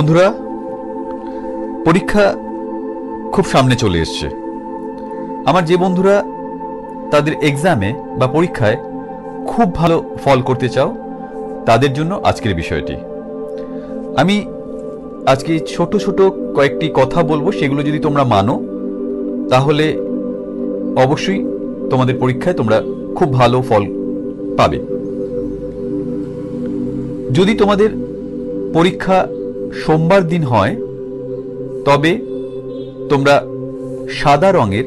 বন্ধুরা, পরীক্ষা খুব সামনে চলে এসছে। আমার যে বন্ধুরা তাদের এক্সামে বা পরীক্ষায় খুব ভালো ফল করতে চাও, তাদের জন্য আজকের বিষয়টি। আমি আজকে ছোট ছোট কয়েকটি কথা বলব, সেগুলো যদি তোমরা মানো, তাহলে অবশ্যই তোমাদের পরীক্ষায় তোমরা খুব ভালো ফল পাবে। যদি তোমাদের পরীক্ষা সোমবার দিন হয়, তবে তোমরা সাদা রঙের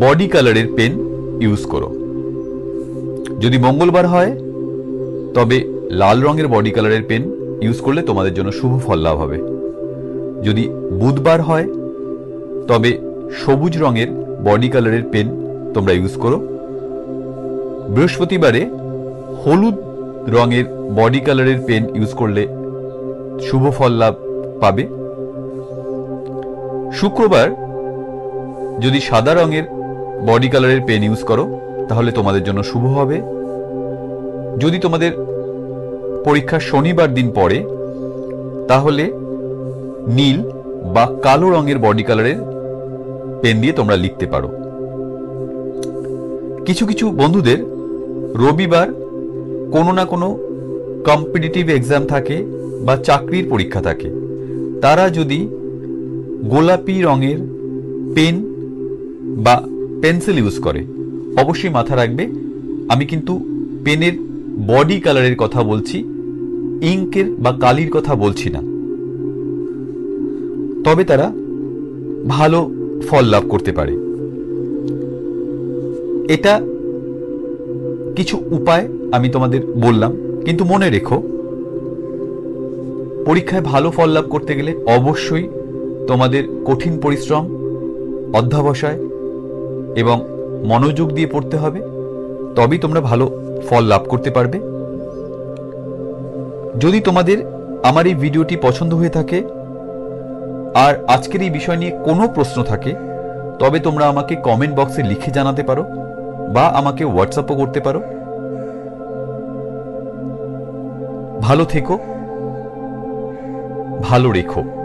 বডি কালারের পেন ইউজ করো। যদি মঙ্গলবার হয়, তবে লাল রঙের বডি কালারের পেন ইউজ করলে তোমাদের জন্য শুভ ফল লাভ হবে। যদি বুধবার হয়, তবে সবুজ রঙের বডি কালারের পেন তোমরা ইউজ করো। বৃহস্পতিবারে হলুদ রঙের বডি কালারের পেন ইউজ করলে শুভ ফল লাভ পাবে। শুক্রবার যদি সাদা রঙের বডি কালারের পেন ইউজ করো, তাহলে তোমাদের জন্য শুভ হবে। যদি তোমাদের পরীক্ষা শনিবার দিন পড়ে, তাহলে নীল বা কালো রঙের বডি কালারের পেন দিয়ে তোমরা লিখতে পারো। কিছু কিছু বন্ধুদের রবিবার কোনো না কোনো কম্পিটিটিভ এক্সাম থাকে বা চাকরির পরীক্ষা থাকে। তারা যদি গোলাপি রঙের পেন বা পেন্সিল ইউজ করে, অবশ্যই মাথা রাখবে। আমি কিন্তু পেনের বডি কালারের কথা বলছি, ইঙ্কের বা কালির কথা বলছি না। তবে তারা ভালো ফল লাভ করতে পারে। এটা কিছু উপায় আমি তোমাদের বললাম, কিন্তু মনে রেখো পরীক্ষায় ভালো ফল লাভ করতে গেলে অবশ্যই তোমাদের কঠিন পরিশ্রম, অধ্যাবসায় এবং মনোযোগ দিয়ে পড়তে হবে। তবেই তোমরা ভালো ফল লাভ করতে পারবে। যদি তোমাদের আমার এই ভিডিওটি পছন্দ হয়ে থাকে আর আজকের এই বিষয় নিয়ে কোনো প্রশ্ন থাকে, তবে তোমরা আমাকে কমেন্ট বক্সে লিখে জানাতে পারো বা আমাকে হোয়াটসঅ্যাপও করতে পারো। ভালো থেকো। ভালো রেখো।